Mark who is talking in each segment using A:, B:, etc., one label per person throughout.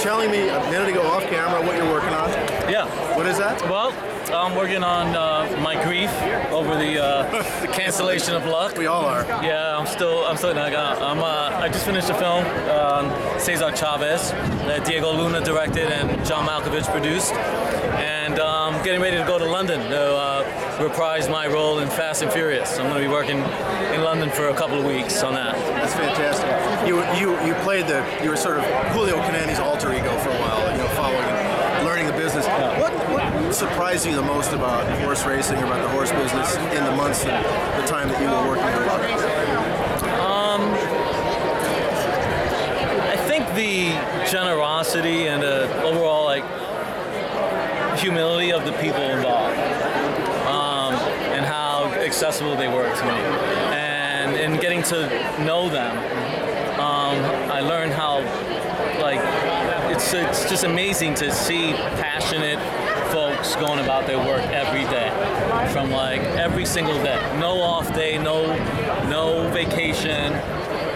A: telling me a minute ago off camera what you're working on.
B: Yeah.
A: What is that?
B: Well, I'm working on uh, my grief over the, uh, the cancellation of Luck.
A: We all are.
B: Yeah, I'm still, I'm still, like, uh, I'm, uh, I just finished a film, um, Cesar Chavez, that Diego Luna directed and John Malkovich produced, and um, getting ready to go to London to uh, reprise my role in Fast and Furious. I'm going to be working in London for a couple of weeks on that.
A: That's fantastic. You you you played the you were sort of Julio Canani's alter ego for a while, you know, following and learning the business. What what surprised you the most about horse racing or about the horse business in the months and the time that you were working with it?
B: I think the generosity and the overall like humility of the people involved, um, accessible they were to me, and in getting to know them, um, I learned how like it's it's just amazing to see passionate folks going about their work every day, from like every single day, no off day, no no vacation,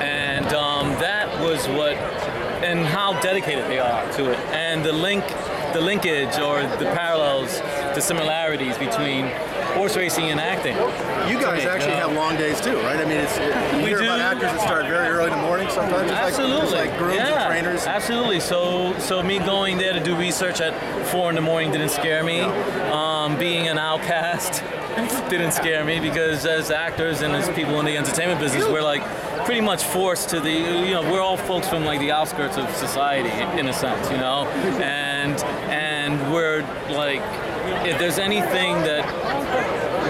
B: and um, that was what and how dedicated they are to it. And the link the linkage or the parallels the similarities between horse racing and acting
A: You guys
B: me,
A: actually have long days too, right? I mean, it's it, you
B: We
A: hear
B: do.
A: about actors that start very early in the morning sometimes.
B: Absolutely
A: Like, like grooms
B: yeah,
A: and trainers.
B: absolutely so so me going there to do research at four in the morning didn't scare me um, being an outcast didn't scare me because as actors and as people in the entertainment business we're like pretty much forced to the you know we're all folks from like the outskirts of society in a sense you know and and we're like if there's anything that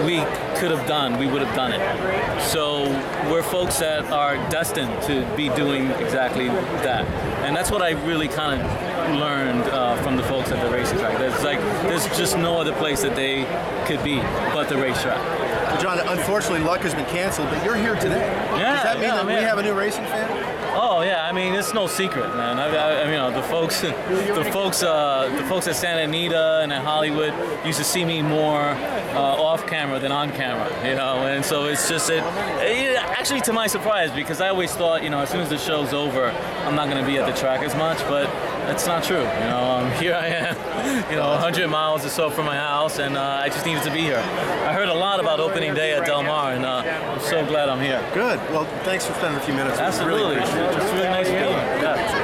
B: we could have done, we would have done it. So we're folks that are destined to be doing exactly that, and that's what I really kind of learned uh, from the folks at the racing track. There's like there's just no other place that they could be but the racetrack.
A: John, unfortunately, luck has been canceled, but you're here today.
B: Yeah,
A: Does that mean
B: yeah,
A: that we have a new racing fan?
B: Oh yeah, I mean it's no secret, man. I, I, I mean, you know, the folks, the folks, uh, the folks at Santa Anita and at Hollywood used to see me more uh, off camera than on camera, you know. And so it's just it, it, actually to my surprise because I always thought, you know, as soon as the show's over, I'm not going to be at the track as much, but that's not true. You know, um, here I am, you know, 100 miles or so from my house, and uh, I just needed to be here. I heard a lot about opening day at Del Mar, and uh, I'm so glad I'm here.
A: Good. Well, thanks for spending a few minutes. with us. Really
B: Absolutely.
A: appreciate.
B: It's really nice being here. Yeah. Yeah.